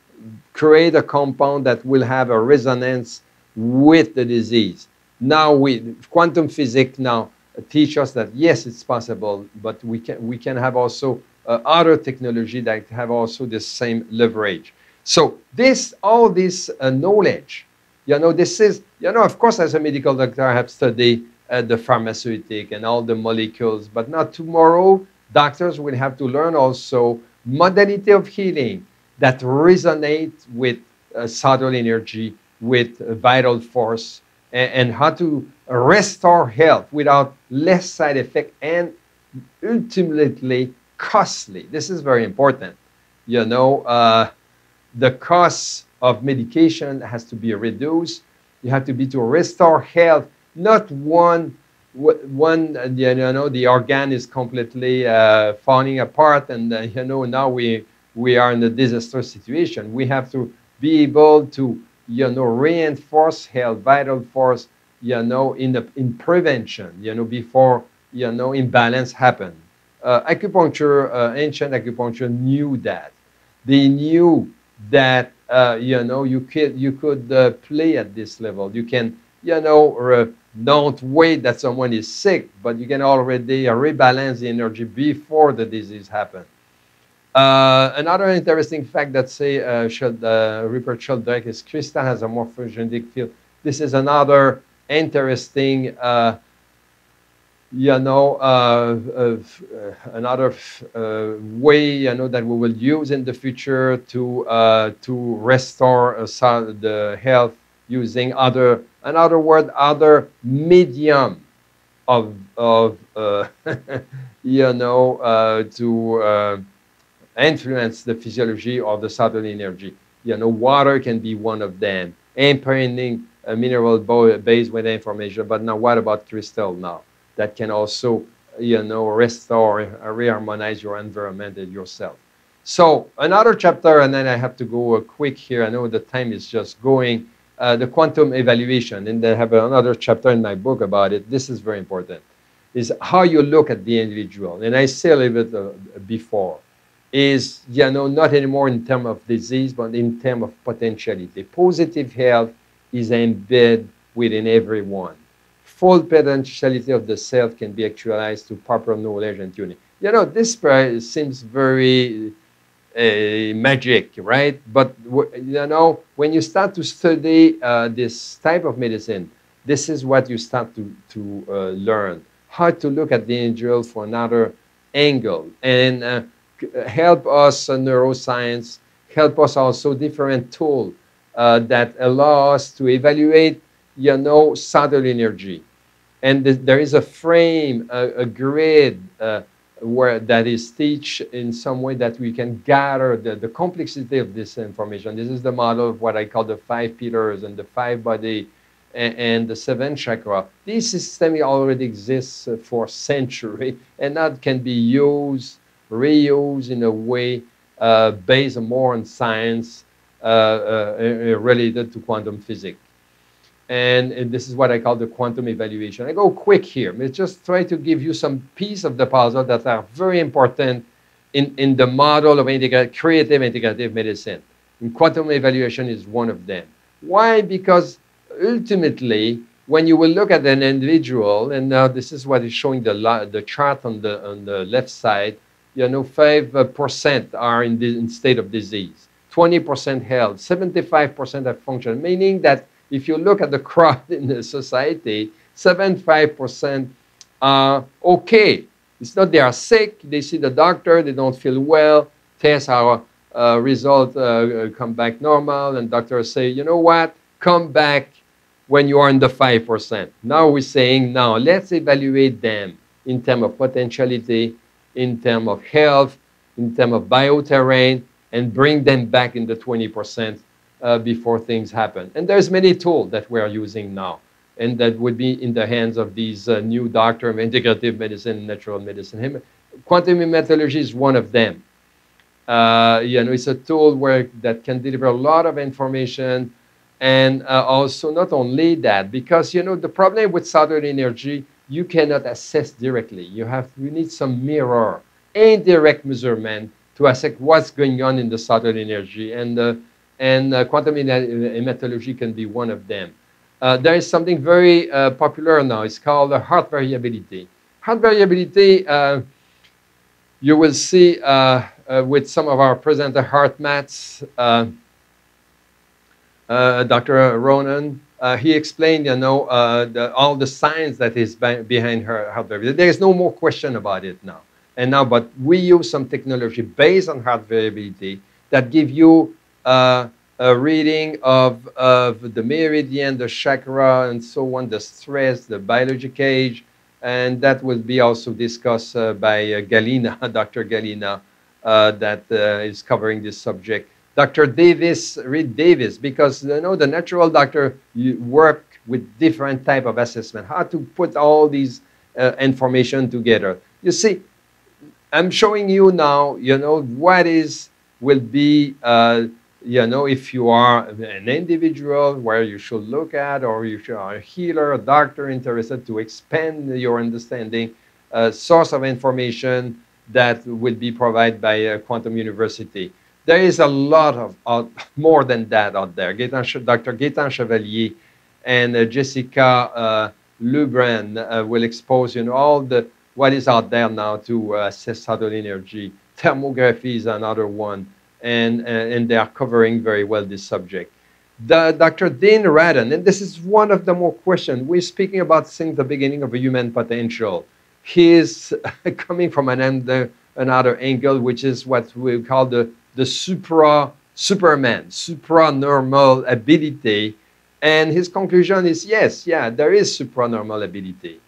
create a compound that will have a resonance with the disease. Now, we quantum physics now teach us that yes, it's possible, but we can we can have also uh, other technology that have also the same leverage. So this, all this uh, knowledge, you know, this is, you know, of course, as a medical doctor, I have studied uh, the pharmaceutic and all the molecules, but not tomorrow. Doctors will have to learn also modality of healing that resonate with uh, subtle energy, with vital force, and, and how to restore health without less side effect and ultimately costly. This is very important. You know, uh, the cost of medication has to be reduced. You have to be to restore health, not one one you know the organ is completely uh, falling apart and uh, you know now we we are in a disaster situation we have to be able to you know reinforce health vital force you know in the in prevention you know before you know imbalance happen uh, acupuncture, uh, ancient acupuncture knew that. They knew that uh, you know you could you could uh, play at this level. You can you know don't wait that someone is sick, but you can already rebalance the energy before the disease happens. Uh, another interesting fact that say Rupert Sheldrake is crystal has a morphogenetic field. This is another interesting you know, uh, uh, another uh, way, you know, that we will use in the future to to restore the health using other, another word, other medium of of you know to influence the physiology of the subtle energy. You know, water can be one of them. Imprinting a mineral base with information. But now, what about crystal now? that can also, you know, restore, uh, reharmonize your environment and yourself. So another chapter, and then I have to go uh, quick here. I know the time is just going. Uh, the quantum evaluation, and I have another chapter in my book about it. This is very important. Is how you look at the individual, and I say a little bit uh, before, is you know not anymore in terms of disease, but in terms of potentiality. Positive health is embedded within everyone full potentiality of the self can be actualized through proper knowledge and tuning. You know, this seems very uh, magic, right? But you know, when you start to study uh, this type of medicine, this is what you start to to uh, learn how to look at the individual from another angle and uh, help us uh, neuroscience, help us also different tool uh, that allow us to evaluate, you know, subtle energy and th there is a frame, a, a grid uh, where that is teach in some way that we can gather the, the complexity of this information. This is the model of what I call the five pillars and the five body and, and the seven chakra. This system already exists for century and that can be used, reused in a way uh, based more on science uh, uh, related to quantum physics. And, and, this is what I call the quantum evaluation. I go quick here. I just try to give you some piece of the puzzle that are very important in, in the model of creative integrative medicine. And quantum evaluation is one of them. Why? Because ultimately, when you will look at an individual, and now this is what is showing the, the chart on the, on the left side, you know, 5% are in, in state of disease, 20% health, 75% have function, meaning that if you look at the crowd in the society, 75% are okay. It's not they are sick, they see the doctor, they don't feel well, tests our uh, result uh, come back normal, and doctors say, you know what, come back when you are in the 5%. Now we're saying, now let's evaluate them in terms of potentiality, in terms of health, in terms of bioterrain, and bring them back in the 20% uh, before things happen. And there's many tools that we are using now, and that would be in the hands of these uh, new doctor of integrative medicine, natural medicine. Quantum hematology is one of them. Uh, you know, it's a tool where that can deliver a lot of information, and uh, also not only that, because you know the problem with subtle energy, you cannot assess directly. You have you need some mirror, indirect measurement to assess what's going on in the subtle energy, and uh, and uh, quantum hematology can be one of them. Uh, there is something very uh, popular now. It's called heart variability. Heart variability, uh, you will see uh, uh, with some of our presenter HeartMaths, Dr. Ronan, he explained, you know, the, all the science that is behind her variability. There is no more question about it now. And now, but we use some technology based on heart variability that give you uh, a reading of, of the meridian, the chakra, and so on, the stress, the biologic age, and that will be also discussed uh, by uh, Galina, Dr. Galina, uh, that uh, is covering this subject. Dr. Davis, Reed Davis, because you know the natural doctor work with different type of assessment, how to put all these uh, information together. You see, I'm showing you now, you know, what is will be uh, you know, if you are an individual where you should look at, or if you are a healer, a doctor interested to expand your understanding, a source of information that will be provided by a quantum university. There is a lot of uh, more than that out there. Dr. Gaetan Chevalier and uh, Jessica uh, Lebrun uh, will expose you know all the what is out there now to uh, assess subtle energy. Thermography is another one and, uh, and they are covering very well this subject. The, Dr. Dean Radin, and this is one of the more questions. We're speaking about since the beginning of human potential. He is coming from an another angle, which is what we call the, the supra Superman, supranormal ability. And his conclusion is yes, yeah, there is supranormal ability.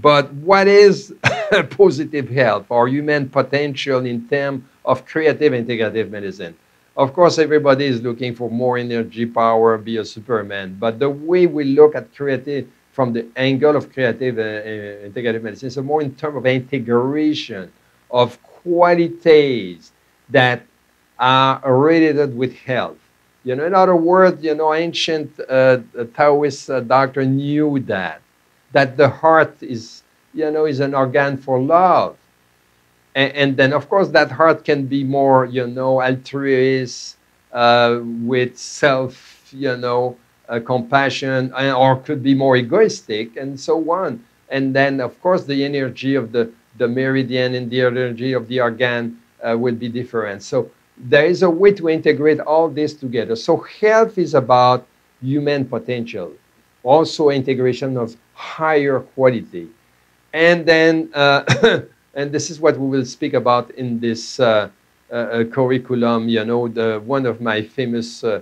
But what is positive health or human potential in terms of creative integrative medicine. Of course, everybody is looking for more energy, power, be a Superman. But the way we look at creative from the angle of creative uh, uh, integrative medicine is more in terms of integration of qualities that are related with health. You know, in other words, you know, ancient uh, Taoist uh, doctor knew that, that the heart is, you know, is an organ for love and, and, then, of course, that heart can be more, you know, altruist, uh, with self, you know, uh, compassion, or could be more egoistic, and so on. And then, of course, the energy of the, the meridian and the energy of the organ uh, will be different. So there is a way to integrate all this together. So health is about human potential, also integration of higher quality. And then uh, and this is what we will speak about in this uh, uh, uh, curriculum. You know, the, one of my famous uh,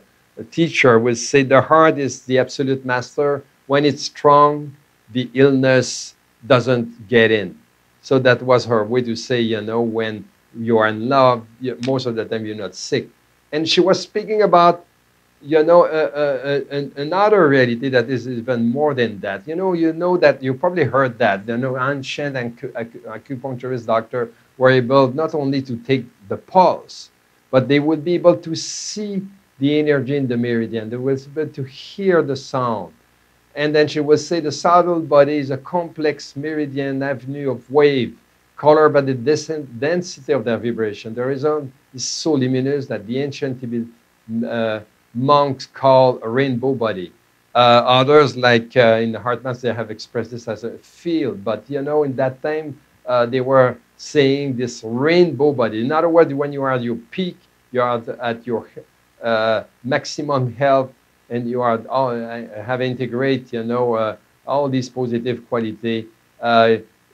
teacher will say the heart is the absolute master. When it's strong, the illness doesn't get in. So that was her way to say, you know, when you are in love, you, most of the time you're not sick. And she was speaking about you know, uh, uh, uh, another reality that is even more than that. You know, you know that you probably heard that. You know, ancient and acupuncturist doctor were able not only to take the pulse, but they would be able to see the energy in the meridian. They was able to hear the sound. And then she would say the subtle body is a complex meridian avenue of wave colored but the density of their vibration. The result is so luminous that the ancient Tibet uh, monks call a rainbow body. Uh, others, like uh, in the heart HeartMath, they have expressed this as a field. But you know, in that time, uh, they were saying this rainbow body. In other words, when you are at your peak, you are at, your uh, maximum health, and you are all, uh, have integrate, you know, all these positive quality.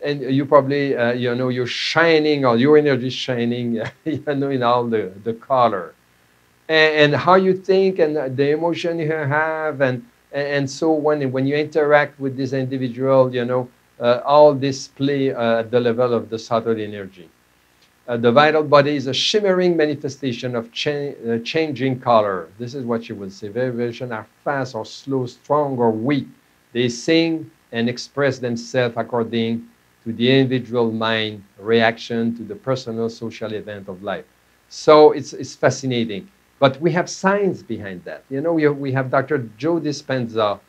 And you probably, you know, you're shining, or your energy is shining, you know, in all the, the color. And, and how you think and the emotion you have and and so when when you interact with this individual, you know, uh, all this play uh, at the level of the subtle energy. Uh, the vital body is a shimmering manifestation of cha uh, changing color. This is what you would say. Vibrations are fast or slow, strong or weak. They sing and express themselves according to the individual mind reaction to the personal social event of life. So it's, it's fascinating. But we have science behind that. You know, we have, we have Dr. Joe Dispenza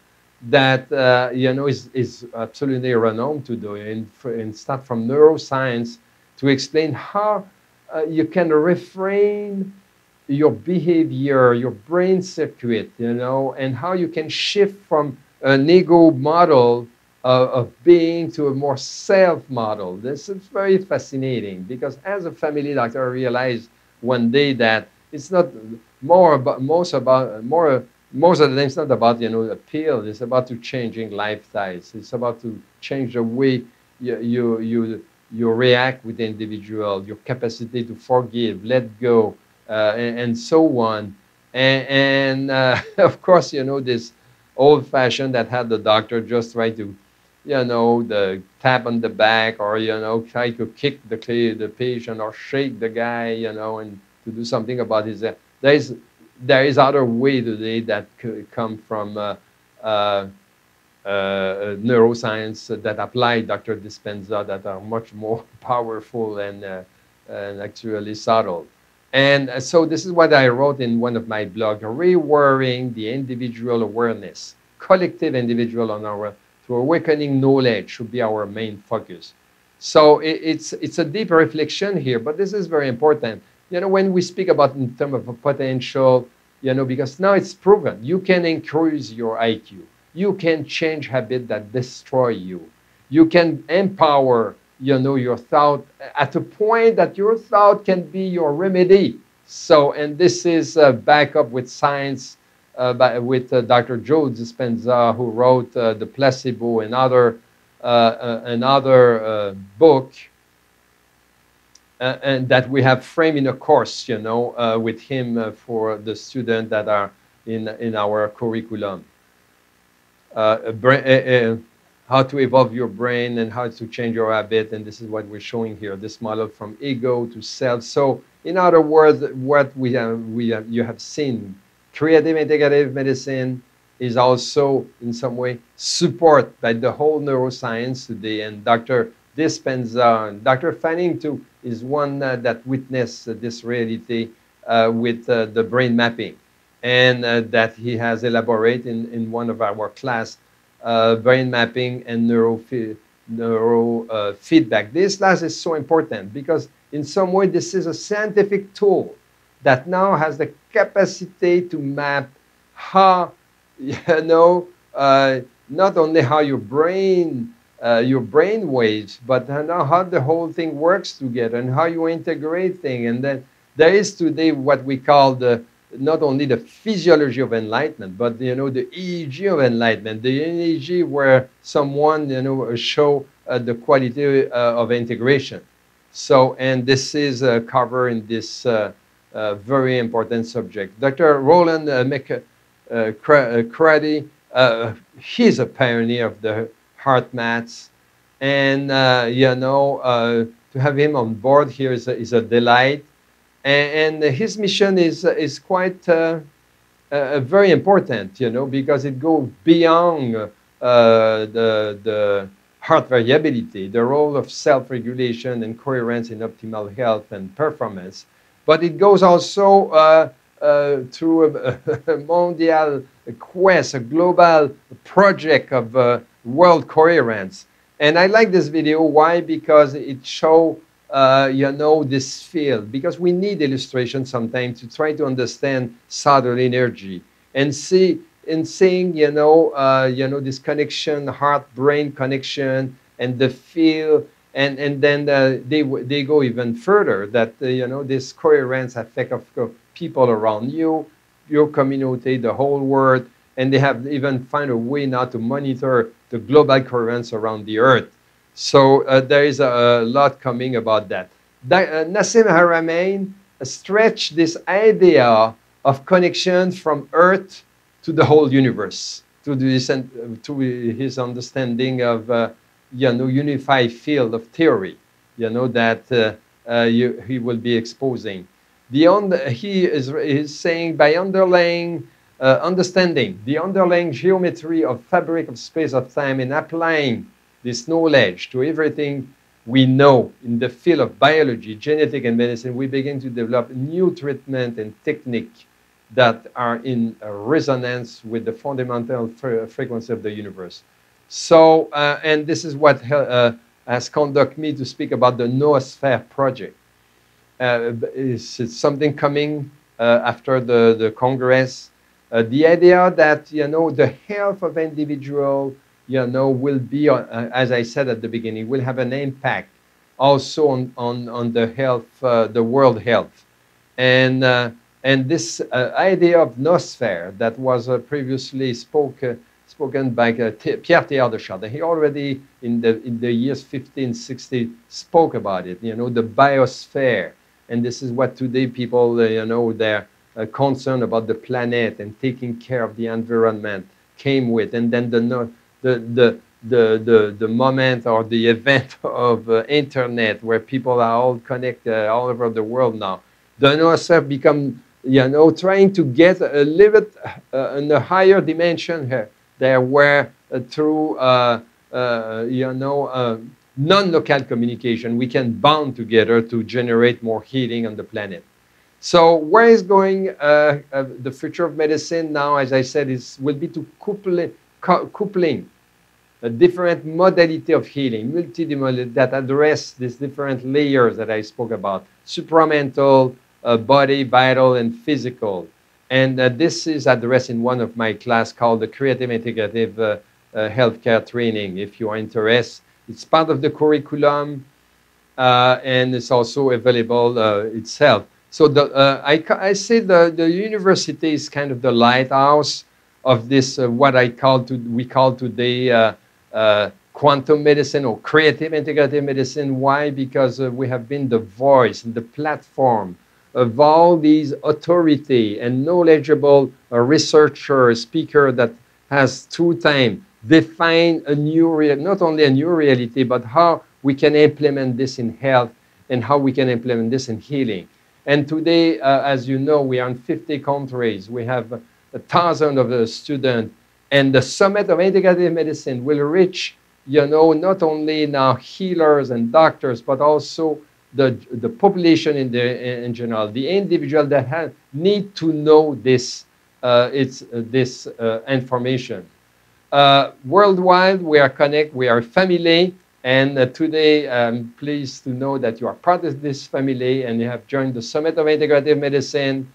that, uh, you know, is, is absolutely renowned to do and, and start from neuroscience to explain how uh, you can refrain your behavior, your brain circuit, you know, and how you can shift from an ego model uh, of being to a more self model. This is very fascinating because as a family doctor, I realized one day that it's not more about most about more most of the time it's not about you know pill it's about to changing lifestyles. It's about to change the way you you you, you react with the individual your capacity to forgive let go uh, and, and, so on. And, and uh, of course you know this old fashioned that had the doctor just try to you know the tap on the back or you know try to kick the the patient or shake the guy you know and to do something about his. Uh, there is there is other way today that come from uh, uh, uh, neuroscience that apply Dr. Dispenza that are much more powerful and, uh, and actually subtle. And so this is what I wrote in one of my blogs, rewiring the individual awareness, collective individual on our, to awakening knowledge should be our main focus. So it, it's, it's a deep reflection here, but this is very important you know, when we speak about in terms of potential, you know, because now it's proven you can increase your IQ. You can change habits that destroy you. You can empower, you know, your thought at a point that your thought can be your remedy. So, and this is uh, back up with science, by, with uh, Dr. Joe Dispenza, who wrote uh, The Placebo and other, uh, uh, another uh, book uh, and that we have framed in a course, you know, uh, with him uh, for the students that are in, in our curriculum. Uh, brain, uh, uh, how to evolve your brain and how to change your habit, and this is what we're showing here, this model from ego to self. So, in other words, what we have, we have, you have seen, creative integrative medicine is also in some way support by the whole neuroscience today, and Dr. Dispenza, Dr. Fannin too, is one uh, that witnessed uh, this reality uh, with the brain mapping and that he has elaborated in, in one of our class, brain mapping and neurofeedback. Neuro, feedback. This last is so important because in some way this is a scientific tool that now has the capacity to map how, you know, uh, not only how your brain uh, your brain waves, but now how the whole thing works together and how you integrate things. And then there is today what we call the not only the physiology of enlightenment, but you know the EEG of enlightenment, the EEG where someone you know show uh, the quality uh, of integration. So, and this is uh, covered in this uh, uh, very important subject. Dr. Rollin uh, McCraty, he's a pioneer of the HeartMaths. And, uh, you know, uh, to have him on board here is a, is a delight. And, and his mission is, is quite uh, uh very important, you know, because it goes beyond uh, the, the heart variability, the role of self-regulation and coherence in optimal health and performance. But it goes also uh, uh, through a, a, mondial quest, a global project of uh, world coherence. And I like this video. Why? Because it shows, uh, you know, this field. Because we need illustration sometimes to try to understand subtle energy and see in seeing, you know, uh, you know, this connection, heart-brain connection, and the feel, and and then uh, they they go even further that uh, you know this coherence effect of people around you, your community, the whole world, and they have even find a way now to monitor the global coherence around the Earth. So uh, there is a, a, lot coming about that. that uh, Nassim Haramein stretched this idea of connection from Earth to the whole universe, to, this, to his understanding of uh, you know, unified field of theory, you know, that uh, uh, you, he will be exposing. Beyond, he is, is saying by underlying uh, understanding the underlying geometry of fabric of space of time and applying this knowledge to everything we know in the field of biology, genetic, and medicine, we begin to develop new treatment and technique that are in resonance with the fundamental fre frequency of the universe. So, uh, and this is what uh, has conducted me to speak about the Noosphere project. Uh, it's, it's, something coming uh, after the, the Congress. Uh, the idea that, you know, the health of individual, you know, will be, uh, as I said at the beginning, will have an impact also on, on, on the health, the world health. And and this uh, idea of noosphere that was uh, previously spoke, uh, spoken by uh, Pierre Teilhard de Chardin, he already in the, in the years 1560 spoke about it, you know, the biosphere. And this is what today people, uh, you know, they're uh, concerned about the planet and taking care of the environment came with. And then the, the, the, the, the, the moment or the event of internet where people are all connected all over the world now. The noosphere become you know, trying to get a little bit uh, in a higher dimension here, there where uh, through, uh, uh you know, non-local communication, we can bond together to generate more healing on the planet. So where is going the future of medicine now, as I said, is will be to couple, coupling a different modality of healing, multidimensional, that address these different layers that I spoke about, supramental, uh, body, vital, and physical. And uh, this is addressed in one of my class called the Creative Integrative uh, uh Healthcare Training. If you are interested, it's part of the curriculum, uh, and it's also available uh, itself. So the, I, I say the, the university is kind of the lighthouse of this, what I call to, we call today quantum medicine or creative integrative medicine. Why? Because we have been the voice and the platform of all these authority and knowledgeable uh, researcher, speaker that has through time defined a new, real, not only a new reality, but how we can implement this in health and how we can implement this in healing. And today, uh, as you know, we are in 50 countries. We have a thousand of the students. And the Summit of Integrative Medicine will reach, you know, not only now healers and doctors, but also the, the population in, the, in general, the individual that need to know this, uh, it's, uh, this uh, information. Uh, worldwide, we are connect, we are family, and uh, today I'm pleased to know that you are part of this family and you have joined the Summit of Integrative Medicine.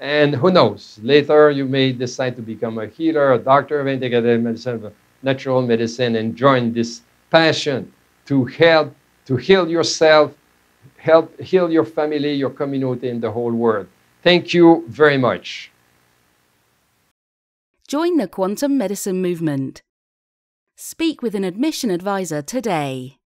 And who knows, later you may decide to become a healer, a doctor of integrative medicine, natural medicine, and join this passion to help, to heal yourself help heal your family, your community, and the whole world. Thank you very much. Join the quantum medicine movement. Speak with an admission advisor today.